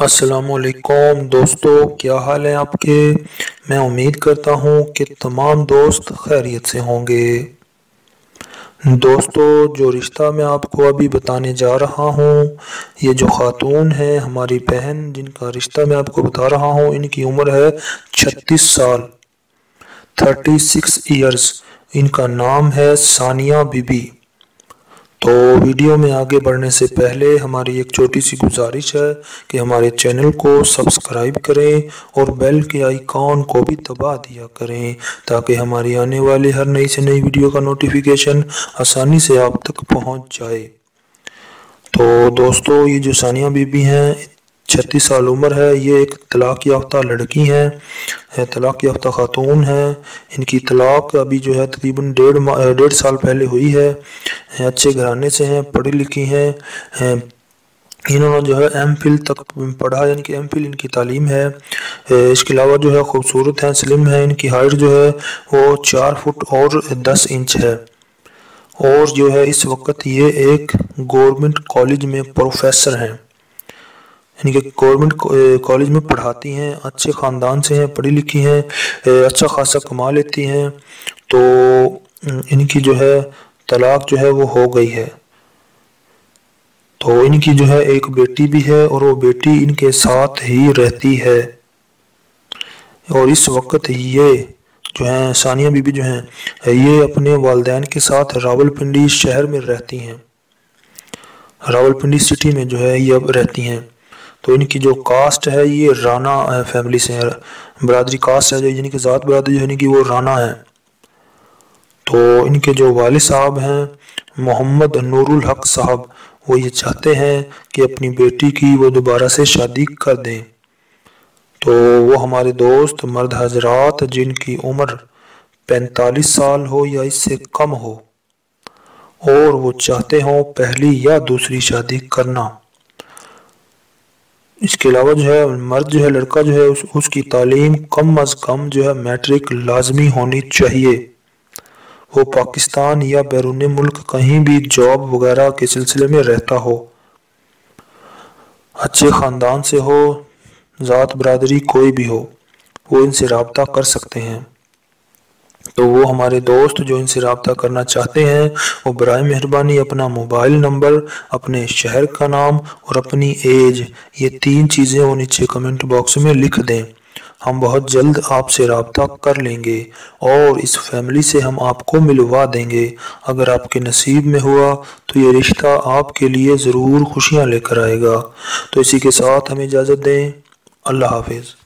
السلام علیکم دوستو، کیا حال ہے آپ کے؟ میں امید کرتا ہوں کہ تمام دوست خیریت سے ہوں گے۔ دوستو، جو رشتہ میں آپ کو ابھی بتانے جا رہا ہوں، یہ جو خاتون ہے ہماری بہن، جن کا رشتہ میں آپ کو بتا رہا ہوں، ان کی عمر ہے چھتیس سال، تھرٹی سکس ایئرز۔ ان کا نام ہے ثانیہ بی بی تو ویڈیو میں آگے بڑھنے سے پہلے ہماری ایک چھوٹی سی گزارش ہے کہ ہمارے چینل کو سبسکرائب کریں اور بیل کے آئیکن کو بھی دبا دیا کریں تاکہ ہماری آنے والی ہر نئی سے نئی ویڈیو کا نوٹیفیکیشن آسانی سے آپ تک پہنچ جائے۔ تو دوستو، یہ جو ثانیہ بی بی ہیں، چھتیس سال عمر ہے، یہ ایک طلاق یافتہ لڑکی ہیں۔ طلاق یافتہ خاتون ہیں ان کی طلاق ابھی جو ہے تقریباً ڈیڑھ ڈیڑھ سال پہلے ہوئی ہے۔ اچھے گھرانے سے ہیں، پڑھی لکھی ہیں۔ انہوں نے جو ہے ایم فل تک پڑھا یعنی کہ ایم فل ان کی تعلیم ہے۔ اس کے علاوہ جو ہے خوبصورت ہیں، سلم ہیں۔ ان کی ہائٹ جو ہے وہ چار فٹ اور دس انچ ہے۔ اور جو ہے اس وقت یہ ایک گورنمنٹ کالج میں پروفیسر ہیں۔ یعنی کہ گورنمنٹ کالج میں پڑھاتی ہیں، اچھے خاندان سے ہیں، پڑھی لکھی ہیں اچھا خاصا کما لیتی ہیں، تو ان کی جو ہے طلاق جو ہے وہ ہو گئی ہے۔ تو ان کی جو ہے ایک بیٹی بھی ہے اور وہ بیٹی ان کے ساتھ ہی رہتی ہے۔ اور اس وقت یہ جو ہیں، ثانیہ بی بی جو ہیں، یہ اپنے والدین کے ساتھ راول پنڈی شہر میں رہتی ہیں۔ راول پنڈی سٹی میں جو ہے یہ اب رہتی ہیں۔ تو ان کی جو کاسٹ ہے یہ رانا فیملی eh, سے برادری کاسٹ ہے جو یعنی کہ ذات برادری جو یعنی کہ وہ رانا ہے. تو ان کے جو والد صاحب ہیں، محمد نور الحق صاحب، وہ یہ چاہتے ہیں کہ اپنی بیٹی کی وہ دوبارہ سے شادی کر دیں. تو وہ ہمارے دوست مرد حضرات، جن کی عمر پینتالیس سال ہو یا اس سے کم ہو، اور وہ چاہتے ہوں پہلی یا دوسری شادی کرنا. اس کے علاوہ جو ہے، مرد جو ہے، لڑکا جو ہے، اس کی تعلیم کم از کم جو ہے میٹرک لازمی ہونی چاہیے۔ وہ پاکستان یا بیرون ملک کہیں بھی جاب وغیرہ کے سلسلے میں رہتا ہو۔ اچھے خاندان سے ہو، ذات برادری کوئی بھی ہو، وہ ان سے رابطہ کر سکتے ہیں۔ تو وہ ہمارے دوست جو ان سے رابطہ کرنا چاہتے ہیں، وہ برائے مہربانی اپنا موبائل نمبر، اپنے شہر کا نام اور اپنی ایج، یہ تین چیزیں وہ نیچے کمنٹ باکس میں لکھ دیں۔ ہم بہت جلد آپ سے رابطہ کر لیں گے اور اس فیملی سے ہم آپ کو ملوا دیں گے۔ اگر آپ کے نصیب میں ہوا تو یہ رشتہ آپ کے لیے ضرور خوشیاں لے کر آئے گا۔ تو اسی کے ساتھ ہمیں اجازت دیں۔ اللہ حافظ۔